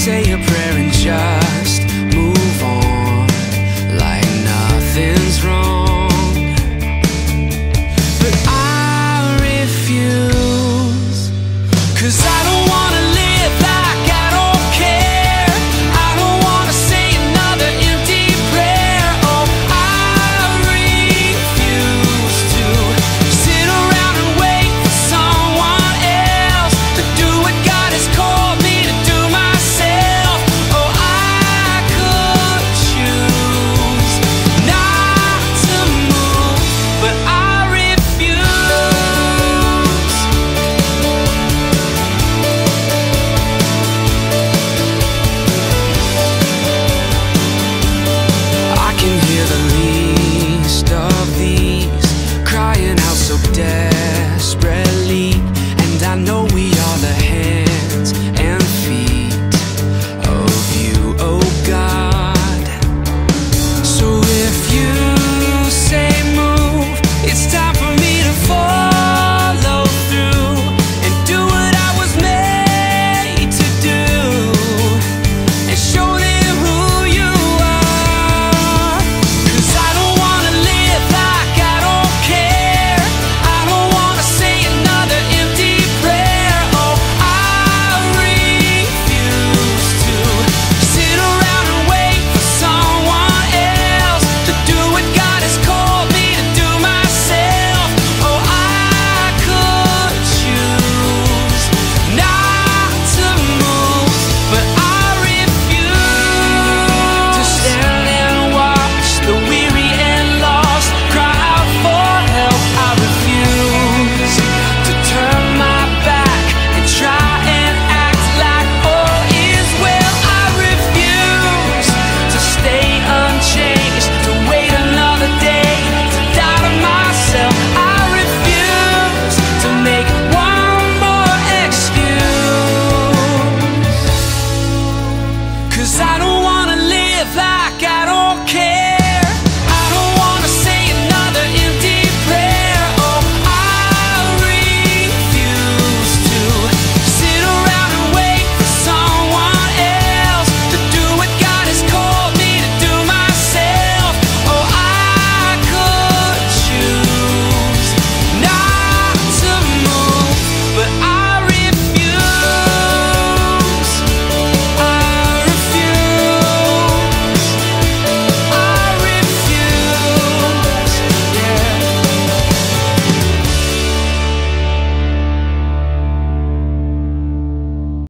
say a prayer and just